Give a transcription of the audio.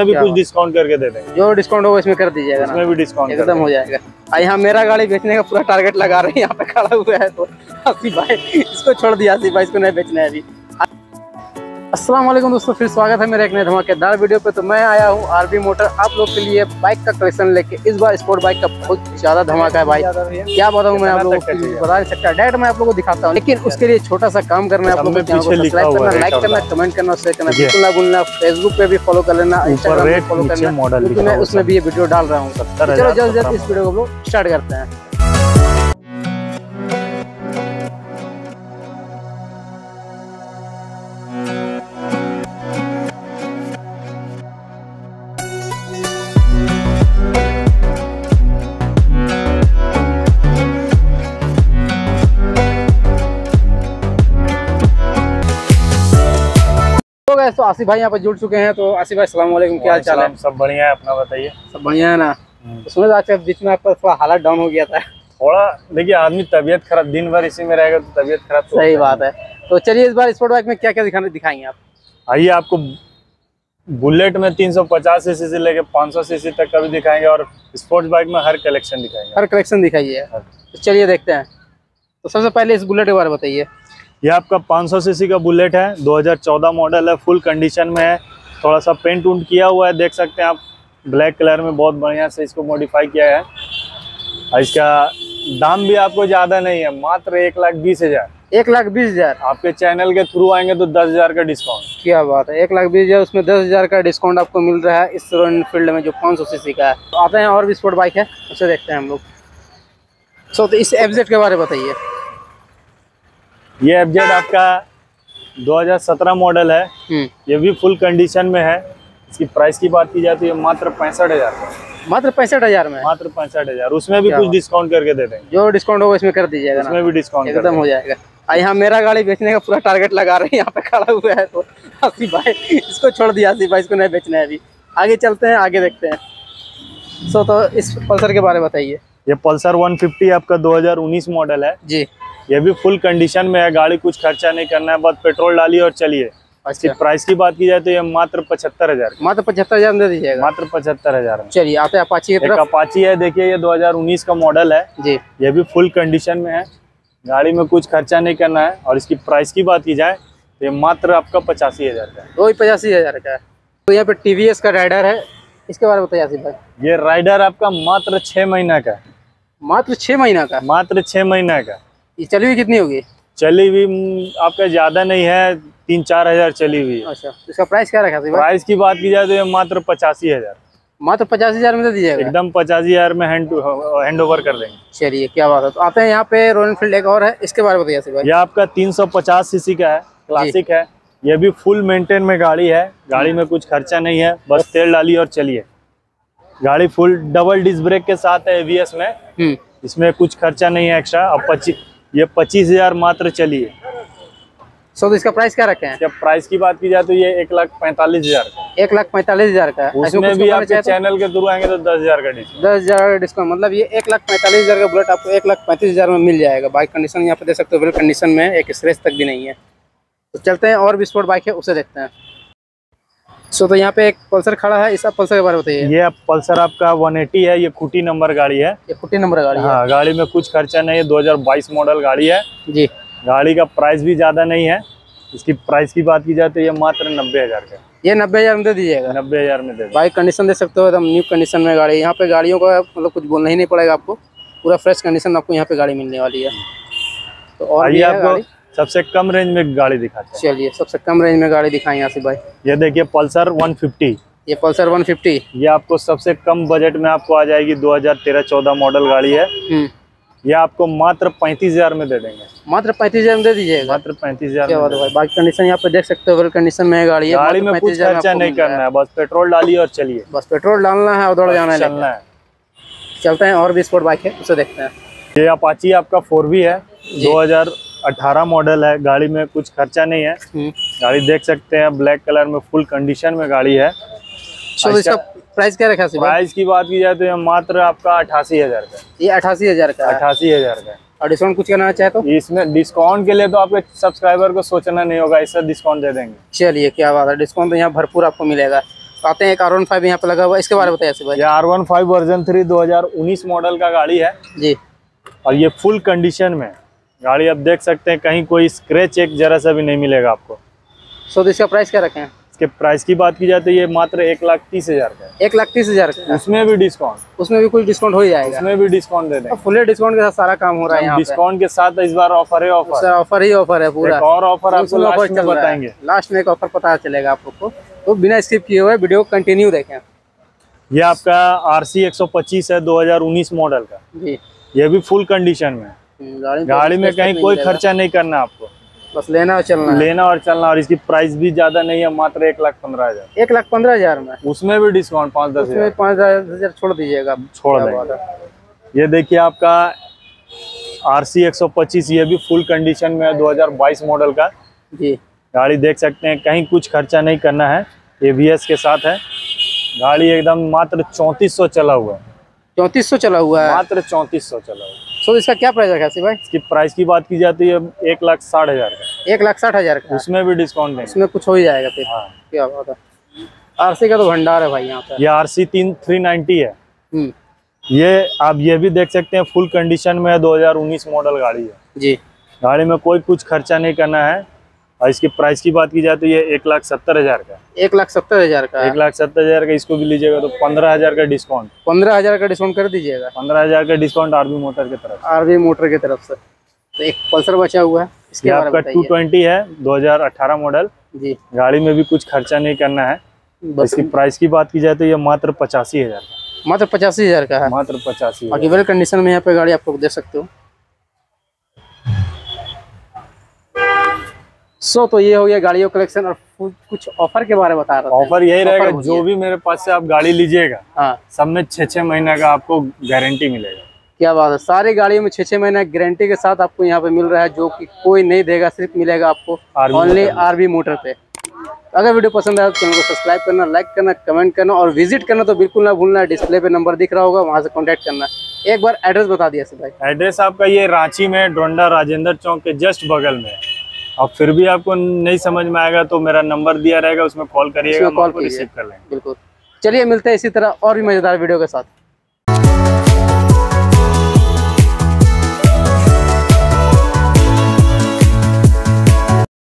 में भी कुछ डिस्काउंट करके दे देंगे। जो डिस्काउंट होगा इसमें कर दीजिएगा इसमें भी डिस्काउंट एकदम हो जाएगा। यहाँ मेरा गाड़ी बेचने का पूरा टारगेट लगा रहे हैं यहाँ पे खड़ा हुआ है तो आसिफ भाई इसको छोड़ दिया आसिफ भाई इसको नहीं बेचना है अभी। अस्सलाम वालेकुम दोस्तों फिर स्वागत है मेरे एक नए धमाकेदार वीडियो पे। तो मैं आया हूँ आरबी मोटर आप लोग के लिए बाइक का कलेक्शन लेके। इस बार स्पोर्ट बाइक का बहुत ज़्यादा धमाका है भाई। क्या बताऊँ मैं आप लोगों को बता नहीं सकता। डायरेक्ट मैं आप लोगों को दिखाता हूँ। लेकिन उसके लिए छोटा सा काम करना है आप लोगों को सब्सक्राइब करना लाइक करना कमेंट करना शेयर करना। बिल्कुल ना भूलना। फेसबुक पे भी फॉलो कर लेना इंस्टाग्राम पे फॉलो करना। मैं उसमें भी ये वीडियो डाल रहा हूँ। चलो जल्द जल्द इस वीडियो को हम लोग स्टार्ट करते हैं। तो तो आसिफ भाई यहाँ पर जुड़ चुके हैं तो आसिफ भाई सलाम वालेकुम क्या हाल चाल है? सब बढ़िया है अपना बताइए। सब बढ़िया है ना? तो सुनो आज के बीच में आपका थोड़ा हालत डाउन हो गया था। थोड़ा देखिए आदमी तबीयत खराब दिन भर इसी में रहेगा तो तबीयत खराब तो सही बात है। तो चलिए इस बार स्पोर्ट बाइक में क्या क्या दिखाने दिखाएँगे आप? आइए आपको बुलेट में 350 सीसी से लेके 500 सीसी तक का भी दिखाएँगे और स्पोर्ट्स बाइक में हर कलेक्शन दिखाएँगे। हर कलेक्शन दिखाइए। तो चलिए देखते हैं। तो सबसे पहले इस बुलेट के बारे में बताइए। ये आपका 500 सीसी का बुलेट है 2014 मॉडल है फुल कंडीशन में है थोड़ा सा पेंट उंट किया हुआ है देख सकते हैं आप ब्लैक कलर में बहुत बढ़िया से इसको मॉडिफाई किया है। और इसका दाम भी आपको ज़्यादा नहीं है मात्र एक लाख बीस हज़ार। एक लाख बीस हज़ार। आपके चैनल के थ्रू आएँगे तो दस हज़ार का डिस्काउंट क्या बात है एक लाख बीस हज़ार उसमें दस हज़ार का डिस्काउंट आपको मिल रहा है इस रॉयल एनफील्ड में जो पाँच सौ सी का है। तो आते हैं और भी स्पोर्ट बाइक है उसे देखते हैं हम लोग। सो तो इस एफजेड के बारे में बताइए। ये एफ़ आपका 2017 मॉडल है। हम्म, ये भी फुल कंडीशन में है। इसकी प्राइस की बात की जाती है मात्र पैंसठ हज़ार मात्र पैंसठ हज़ार में मात्र पैंसठ हज़ार। उसमें भी कुछ डिस्काउंट करके दे देंगे। जो डिस्काउंट होगा इसमें कर दीजिएगा ना। उसमें भी डिस्काउंट एकदम हो जाएगा। यहाँ मेरा गाड़ी बेचने का पूरा टारगेट लगा रहे हैं। यहाँ पे खड़ा हुआ है तो आसिफ भाई इसको छोड़ दिया आसिफ भाई इसको नहीं बेचना है अभी। आगे चलते हैं आगे देखते हैं। सो तो इस पल्सर के बारे में बताइए। ये पल्सर 150 आपका 2019 मॉडल है। जी। ये भी फुल कंडीशन में है गाड़ी कुछ खर्चा नहीं करना है बस पेट्रोल डालिए और चलिए। इसकी अच्छा प्राइस की बात की जाए तो ये मात्र पचहत्तर हज़ार मात्र पचहत्तर हज़ार दे दीजिएगा। मात्र पचहत्तर हज़ार चलिए आते हैं अपाची की एक तरफ़। अपाची है देखिए ये 2019 का मॉडल है। जी। ये भी फुल कंडीशन में है। गाड़ी में कुछ खर्चा नहीं करना है और इसकी प्राइस की बात की जाए तो ये मात्र आपका पचासी हज़ार का है। दो ही पचासी हज़ार का है। तो यहाँ पे टीवीएस का राइडर है। इसके बारे में बताइए आसिफ भाई। ये राइडर आपका मात्र छः महीना का मात्र छः महीना का मात्र छः महीना का ये चली हुई कितनी होगी? चली हुई हम्म, आपका ज़्यादा नहीं है तीन चार हज़ार चली हुई अच्छा तो इसका प्राइस क्या रखा भाई प्राइस की बात की जाए तो ये मात्र पचासी हज़ार। मात्र पचासी हज़ार में दे दीजिएगा एकदम पचासी हज़ार में हैंड हैंड ओवर कर देंगे। चलिए क्या बात है। तो आते हैं यहाँ पे रॉयल एनफील्ड एक और है इसके बारे में बताइए ये आपका 350 सीसी का है क्लासिक है। ये भी फुल मेंटेन में गाड़ी है गाड़ी में कुछ खर्चा नहीं है बस तेल डालिए और चलिए। गाड़ी फुल डबल डिस्क ब्रेक के साथ है एवीएस में। हम्म। इसमें कुछ खर्चा नहीं है एक्स्ट्रा अब पच्चीस ये पच्चीस हज़ार मात्र चली है सो तो इसका प्राइस क्या रखे हैं? जब प्राइस की बात की जाए तो ये एक लाख पैंतालीस हज़ार का एक लाख पैंतालीस हज़ार का है। उसमें भी आपके तो? चैनल के थ्रू आएँगे तो दस हज़ार का डिस्काउंट दस हज़ार का डिस्काउंट मतलब ये एक लाख पैंतालीस हज़ार का बुलेट आपको एक लाख पैंतीस हज़ार में मिल जाएगा। बाइक कंडीशन यहाँ पे देख सकते हो वेल कंडीशन में एक स्क्रेच तक भी नहीं है। तो चलते हैं और भी स्पोर्ट बाइक है उसे देखते हैं। सो तो यहाँ पे एक पल्सर खड़ा है इस पल्सर के बारे में बताइए। ये पल्सर आपका 180 है ये खूटी नंबर गाड़ी है। ये फोर्टी नंबर गाड़ी हाँ। गाड़ी में कुछ खर्चा नहीं है 2022 मॉडल गाड़ी है। जी। गाड़ी का प्राइस भी ज़्यादा नहीं है इसकी प्राइस की बात की जाए तो ये मात्र नब्बे हज़ार का ये नब्बे हज़ार में दे दीजिएगा। नब्बे हज़ार में दे बाइक कंडीशन देख सकते हो एकदम न्यू कंडीशन में गाड़ी। यहाँ पे गाड़ियों का मतलब कुछ बोलना ही नहीं पड़ेगा आपको। पूरा फ्रेश कंडीशन आपको यहाँ पे गाड़ी मिलने वाली है। तो और भी है गाड़ी? सबसे कम रेंज में गाड़ी दिखाते हैं चलिए सबसे कम रेंज में गाड़ी दिखाएँगे आसिफ भाई। ये देखिए पल्सर 150 ये पल्सर 150 ये आपको सबसे कम बजट में आपको आ जाएगी 2013-14 मॉडल गाड़ी है। हम्म। ये आपको मात्र पैंतीस हज़ार में दे देंगे। मात्र पैंतीस हज़ार में दे दीजिएगा। मात्र पैंतीस हज़ार बाइक कंडीशन यहाँ पे देख सकते हो कंडीशन में गाड़ी है गाड़ी में कुछ खर्चा नहीं करना है। बस पेट्रोल डालिए और चलिए। बस पेट्रोल डालना है और दौड़ जाना है चलना है। चलते हैं और भी स्पोर्ट बाइक है उसे देखते हैं। ये अपाची आपका फोर है 2018 मॉडल है गाड़ी में कुछ खर्चा नहीं है। हम्म। गाड़ी देख सकते हैं ब्लैक कलर में फुल कंडीशन में गाड़ी है। इसका प्राइस क्या रखा है प्राइस की बात की जाए तो मात्र आपका अठासी हज़ार का ये अठासी हज़ार का अठासी हज़ार का और डिस्काउंट कुछ करना चाहे तो? इसमें डिस्काउंट के लिए तो आपके सब्सक्राइबर को सोचना नहीं होगा इससे डिस्काउंट दे देंगे। चलिए क्या बात है। डिस्काउंट तो यहाँ भरपूर आपको मिलेगा। आते हैं एक आर वन फाइव यहाँ पे लगा हुआ इसके बारे में भाई ये R one five version three दो हज़ार उन्नीस मॉडल का गाड़ी है। जी। और ये फुल कंडीशन में। गाड़ी आप देख सकते हैं कहीं कोई स्क्रैच एक जरा सा भी नहीं मिलेगा आपको। सो तो इसका प्राइस क्या रखें? इसके प्राइस की बात की जाए तो ये मात्र एक लाख तीस हज़ार का है। एक लाख तीस हज़ार का। उसमें भी डिस्काउंट उसमें भी कुछ डिस्काउंट हो जाएगा। उसमें भी डिस्काउंट दे देंगे। फुल डिस्काउंट के साथ सारा काम हो रहा है डिस्काउंट के साथ इस बार ऑफ़र है ऑफ़र ऑफ़र ही ऑफ़र है पूरा। और ऑफ़र आपको लास्ट में चल रहा है। बताएँगे। लास्ट में एक ऑफ़र पता चलेगा आप लोग को। तो बिना स्किप किए हुए वीडियो कंटिन्यू देखें ये आपका आर सी है दो हज़ार उन्नीस मॉडल का। जी। ये भी फुल कंडीशन में है। गाड़ी गाड़ी में कहीं कोई खर्चा नहीं करना आपको। बस लेना और चलना लेना और चलना और इसकी प्राइस भी ज़्यादा नहीं है मात्र एक लाख पंद्रह हज़ार। एक लाख पंद्रह हज़ार में। उसमें भी डिस्काउंट पाँच दस हज़ार। पाँच हज़ार छोड़ दीजिएगा। छोड़ देंगे। ये देखिए आपका आर सी एक सौ पच्चीस ये भी फुल कंडीशन में है दो हज़ार बाईस मॉडल का। जी। गाड़ी देख सकते हैं कहीं कुछ खर्चा नहीं करना है। एबीएस के साथ है। गाड़ी एकदम मात्र चौंतीस सौ चला हुआ है। चौंतीस सौ चला हुआ है। मात्र चौंतीस सौ चला हुआ है। सो इसका क्या प्राइस रखा है भाई? इसकी प्राइस की बात की जाती है एक लाख साठ हज़ार का एक लाख साठ हज़ार का उसमें भी डिस्काउंट है। उसमें कुछ हो ही जाएगा फिर। हाँ। क्या बात है। आरसी का तो भंडार है भाई यहाँ पे। ये आर सी तीन थ्री नाइनटी है। हम्म। ये आप ये भी देख सकते हैं फुल कंडीशन में है 2019 मॉडल गाड़ी है। जी। गाड़ी में कोई कुछ खर्चा नहीं करना है। और इसकी प्राइस की बात की जाए तो ये एक लाख सत्तर हज़ार का एक लाख सत्तर हज़ार का एक लाख सत्तर हज़ार का इसको भी लीजिएगा तो पंद्रह हज़ार का डिस्काउंट पंद्रह हज़ार का डिस्काउंट कर दीजिएगा। पंद्रह हज़ार का डिस्काउंट आरबी मोटर की तरफ़ आरबी मोटर की तरफ़ से। तो एक पल्सर बचा हुआ है इसके आपका टू ट्वेंटी है 2018 मॉडल जी। गाड़ी में भी कुछ खर्चा नहीं करना है। इसकी प्राइस की बात की जाए तो ये मात्र पचासी हज़ार का मात्र पचासी हज़ार का है। मात्र पचासी वेल कंडीशन में यहाँ पे गाड़ी आप लोग देख सकते हो। सो तो ये हो गया गाड़ियों कलेक्शन और कुछ ऑफ़र के बारे में बता रहा था। ऑफ़र यही रहेगा जो भी मेरे पास से आप गाड़ी लीजिएगा हाँ। सब में छः छः महीने का आपको गारंटी मिलेगा। क्या बात है सारी गाड़ियों में छः छः महीने गारंटी के साथ आपको यहाँ पे मिल रहा है जो कि कोई नहीं देगा सिर्फ़ मिलेगा आपको ओनली आरबी मोटर पे। अगर वीडियो पसंद आया तो चैनल को सब्सक्राइब करना लाइक करना कमेंट करना और विज़िट करना तो बिल्कुल ना भूलना डिस्प्ले पे नंबर दिख रहा होगा वहाँ से कॉन्टैक्ट करना। एक बार एड्रेस बता दिया सर भाई एड्रेस आपका ये रांची में डोंडा राजेंद्र चौक के जस्ट बगल में। और फिर भी आपको नहीं समझ में आएगा तो मेरा नंबर दिया रहेगा उसमें कॉल करिएगा कॉल को रिसीव कर लेंगे। बिल्कुल। चलिए मिलते हैं इसी तरह और भी मज़ेदार वीडियो के साथ।